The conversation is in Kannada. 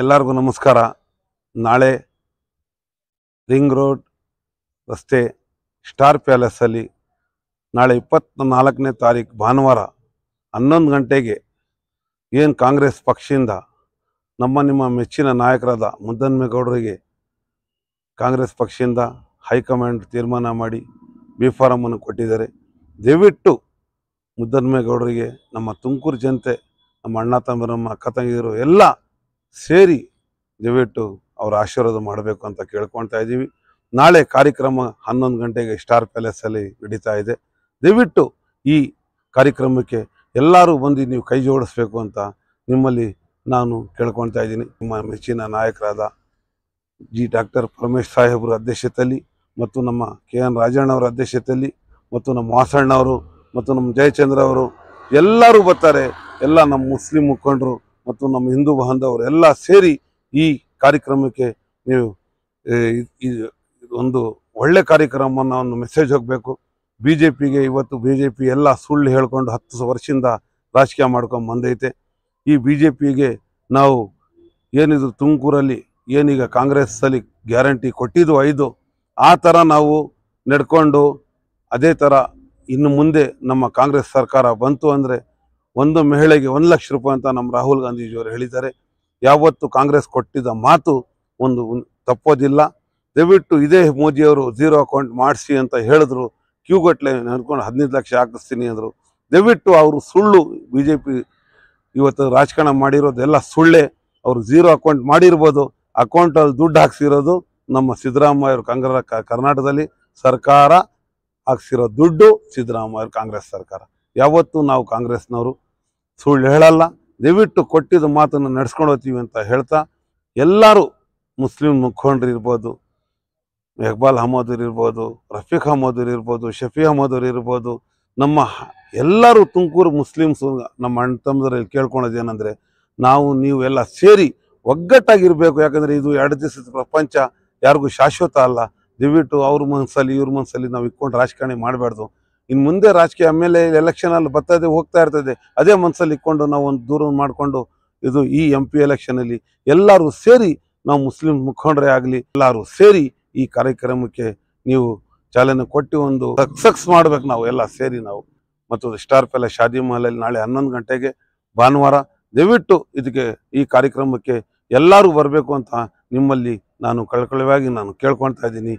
ಎಲ್ಲರಿಗೂ ನಮಸ್ಕಾರ. ನಾಳೆ ರಿಂಗ್ ರೋಡ್ ರಸ್ತೆ ಸ್ಟಾರ್ ಪ್ಯಾಲೇಸಲ್ಲಿ ನಾಳೆ ಇಪ್ಪತ್ತ ನಾಲ್ಕನೇ ತಾರೀಕು ಭಾನುವಾರ ಹನ್ನೊಂದು ಗಂಟೆಗೆ ಏನು ಕಾಂಗ್ರೆಸ್ ಪಕ್ಷದಿಂದ ನಮ್ಮ ನಿಮ್ಮ ಮೆಚ್ಚಿನ ನಾಯಕರಾದ ಮುದ್ದನ್ಮೇಗೌಡರಿಗೆ ಕಾಂಗ್ರೆಸ್ ಪಕ್ಷದಿಂದ ಹೈಕಮಾಂಡ್ ತೀರ್ಮಾನ ಮಾಡಿ ಬಿ ಫಾರಮನ್ನು ಕೊಟ್ಟಿದ್ದಾರೆ. ದಯವಿಟ್ಟು ಮುದ್ದನ್ಮೇಗೌಡರಿಗೆ ನಮ್ಮ ತುಮಕೂರು ಜನತೆ, ನಮ್ಮ ಅಣ್ಣ ತಮ್ಮ ನಮ್ಮ ಅಕ್ಕ ತಂಗಿಯರು, ಎಲ್ಲ ಸೇರಿ ದಯವಿಟ್ಟು ಅವರ ಆಶೀರ್ವಾದ ಮಾಡಬೇಕು ಅಂತ ಕೇಳ್ಕೊಳ್ತಾ ಇದ್ದೀವಿ. ನಾಳೆ ಕಾರ್ಯಕ್ರಮ ಹನ್ನೊಂದು ಗಂಟೆಗೆ ಸ್ಟಾರ್ ಪ್ಯಾಲೇಸಲ್ಲಿ ನಡೀತಾ ಇದೆ. ದಯವಿಟ್ಟು ಈ ಕಾರ್ಯಕ್ರಮಕ್ಕೆ ಎಲ್ಲರೂ ಬಂದು ನೀವು ಕೈ ಜೋಡಿಸ್ಬೇಕು ಅಂತ ನಿಮ್ಮಲ್ಲಿ ನಾನು ಕೇಳ್ಕೊಳ್ತಾ ಇದ್ದೀನಿ. ನಿಮ್ಮ ಮೆಚ್ಚಿನ ನಾಯಕರಾದ ಜಿ ಡಾಕ್ಟರ್ ಪರಮೇಶ್ ಸಾಹೇಬ್ರ ಅಧ್ಯಕ್ಷತೆಯಲ್ಲಿ ಮತ್ತು ನಮ್ಮ ಕೆ ಎನ್ ರಾಜಣ್ಣವರ ಅಧ್ಯಕ್ಷತೆಯಲ್ಲಿ ಮತ್ತು ನಮ್ಮ ವಾಸಣ್ಣವರು ಮತ್ತು ನಮ್ಮ ಜಯಚಂದ್ರ ಅವರು ಎಲ್ಲರೂ ಬರ್ತಾರೆ. ಎಲ್ಲ ನಮ್ಮ ಮುಸ್ಲಿಂ ಮುಖಂಡರು ಮತ್ತು ನಮ್ಮ ಹಿಂದೂ ಬಾಂಧವರೆಲ್ಲ ಸೇರಿ ಈ ಕಾರ್ಯಕ್ರಮಕ್ಕೆ ನೀವು ಒಂದು ಒಳ್ಳೆ ಕಾರ್ಯಕ್ರಮವನ್ನು ಒಂದು ಮೆಸೇಜ್ ಹೋಗಬೇಕು ಬಿ ಜೆ ಪಿಗೆ ಇವತ್ತು ಬಿ ಜೆ ಪಿ ಎಲ್ಲ ಸುಳ್ಳು ಹೇಳ್ಕೊಂಡು ಹತ್ತು ವರ್ಷದಿಂದ ರಾಜಕೀಯ ಮಾಡ್ಕೊಂಡು ಬಂದೈತೆ. ಈ ಬಿ ಜೆ ಪಿಗೆ ನಾವು ಏನಿದ್ರು ತುಮಕೂರಲ್ಲಿ ಏನೀಗ ಕಾಂಗ್ರೆಸ್ಸಲ್ಲಿ ಗ್ಯಾರಂಟಿ ಕೊಟ್ಟಿದ್ದು ಐದು, ಆ ಥರ ನಾವು ನಡ್ಕೊಂಡು ಅದೇ ಥರ ಇನ್ನು ಮುಂದೆ ನಮ್ಮ ಕಾಂಗ್ರೆಸ್ ಸರ್ಕಾರ ಬಂತು ಅಂದರೆ ಒಂದು ಮಹಿಳೆಗೆ ಒಂದು ಲಕ್ಷ ರೂಪಾಯಿ ಅಂತ ನಮ್ಮ ರಾಹುಲ್ ಗಾಂಧೀಜಿಯವರು ಹೇಳಿದ್ದಾರೆ. ಯಾವತ್ತು ಕಾಂಗ್ರೆಸ್ ಕೊಟ್ಟಿದ್ದ ಮಾತು ಒಂದು ತಪ್ಪೋದಿಲ್ಲ. ದಯವಿಟ್ಟು ಇದೇ ಮೋದಿಯವರು ಝೀರೋ ಅಕೌಂಟ್ ಮಾಡಿಸಿ ಅಂತ ಹೇಳಿದ್ರು. ಕ್ಯೂಗಟ್ಲೆ ನಡ್ಕೊಂಡು ಹದಿನೈದು ಲಕ್ಷ ಹಾಕಿಸ್ತೀನಿ ಅಂದರು. ದಯವಿಟ್ಟು ಅವರು ಸುಳ್ಳು ಬಿ ಜೆ ಪಿ ಇವತ್ತು ರಾಜಕಾರಣ ಮಾಡಿರೋದೆಲ್ಲ ಸುಳ್ಳೇ. ಅವರು ಝೀರೋ ಅಕೌಂಟ್ ಮಾಡಿರ್ಬೋದು. ಅಕೌಂಟಲ್ಲಿ ದುಡ್ಡು ಹಾಕ್ಸಿರೋದು ನಮ್ಮ ಸಿದ್ದರಾಮಯ್ಯ ಅವರು ಕಾಂಗ್ರೆಸ್ ಕರ್ನಾಟಕದಲ್ಲಿ ಸರ್ಕಾರ ಹಾಕ್ಸಿರೋ ದುಡ್ಡು ಸಿದ್ದರಾಮಯ್ಯ ಕಾಂಗ್ರೆಸ್ ಸರ್ಕಾರ. ಯಾವತ್ತೂ ನಾವು ಕಾಂಗ್ರೆಸ್ನವರು ಸುಳ್ಳು ಹೇಳಲ್ಲ. ದಯವಿಟ್ಟು ಕೊಟ್ಟಿದ್ದ ಮಾತನ್ನು ನಡೆಸ್ಕೊಂಡು ಹೋಗ್ತೀವಿ ಅಂತ ಹೇಳ್ತಾ, ಎಲ್ಲರೂ ಮುಸ್ಲಿಂ ಮುಖಂಡರು ಇರ್ಬೋದು, ಇಕ್ಬಾಲ್ ಅಹಮದರ್ ಇರ್ಬೋದು, ರಫೀಕ್ ಅಹಮದರ್ ಇರ್ಬೋದು, ಶಫಿ ಅಹಮದರ್ ಇರ್ಬೋದು, ನಮ್ಮ ಎಲ್ಲರೂ ತುಮಕೂರು ಮುಸ್ಲಿಮ್ಸು ನಮ್ಮ ಅಣ್ಣ ತಮ್ಮದ್ರಲ್ಲಿ ಕೇಳ್ಕೊಳೋದು ಏನಂದರೆ ನಾವು ನೀವು ಎಲ್ಲ ಸೇರಿ ಒಗ್ಗಟ್ಟಾಗಿರಬೇಕು. ಯಾಕಂದರೆ ಇದು ಎರಡು ದಿವಸದ ಪ್ರಪಂಚ, ಯಾರಿಗೂ ಶಾಶ್ವತ ಅಲ್ಲ. ದಯವಿಟ್ಟು ಅವ್ರ ಮನಸ್ಸಲ್ಲಿ, ಇವ್ರ ಮನಸ್ಸಲ್ಲಿ ನಾವು ಇಟ್ಕೊಂಡು ರಾಜಕಾರಣಿ ಮಾಡಬಾರ್ದು. ಇನ್ನು ಮುಂದೆ ರಾಜಕೀಯ ಆಮೇಲೆ ಎಲೆಕ್ಷನಲ್ಲಿ ಬರ್ತದೆ, ಹೋಗ್ತಾ ಇರ್ತದೆ, ಅದೇ ಮನಸ್ಸಲ್ಲಿ ಇಟ್ಕೊಂಡು ನಾವು ಒಂದು ದೂರ ಮಾಡಿಕೊಂಡು ಇದು ಈ ಎಂ ಪಿ ಎಲೆಕ್ಷನಲ್ಲಿ ಎಲ್ಲರೂ ಸೇರಿ ನಾವು ಮುಸ್ಲಿಂ ಮುಖಂಡರೇ ಆಗಲಿ, ಎಲ್ಲರೂ ಸೇರಿ ಈ ಕಾರ್ಯಕ್ರಮಕ್ಕೆ ನೀವು ಚಾಲನೆ ಕೊಟ್ಟು ಒಂದು ಸಕ್ಸಸ್ ಮಾಡ್ಬೇಕು ನಾವು, ಎಲ್ಲ ಸೇರಿ ನಾವು. ಮತ್ತು ಸ್ಟಾರ್ ಪ್ಯಾಲೇಸ್ ಶಾದಿ ಮಹಲಲ್ಲಿ ನಾಳೆ ಹನ್ನೊಂದು ಗಂಟೆಗೆ ಭಾನುವಾರ. ದಯವಿಟ್ಟು ಇದಕ್ಕೆ ಈ ಕಾರ್ಯಕ್ರಮಕ್ಕೆ ಎಲ್ಲರೂ ಬರಬೇಕು ಅಂತ ನಿಮ್ಮಲ್ಲಿ ನಾನು ಕಳ್ಕೊಳ್ಳುವಾಗಿ ನಾನು ಕೇಳ್ಕೊಳ್ತಾ ಇದ್ದೀನಿ.